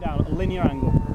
down at a linear angle.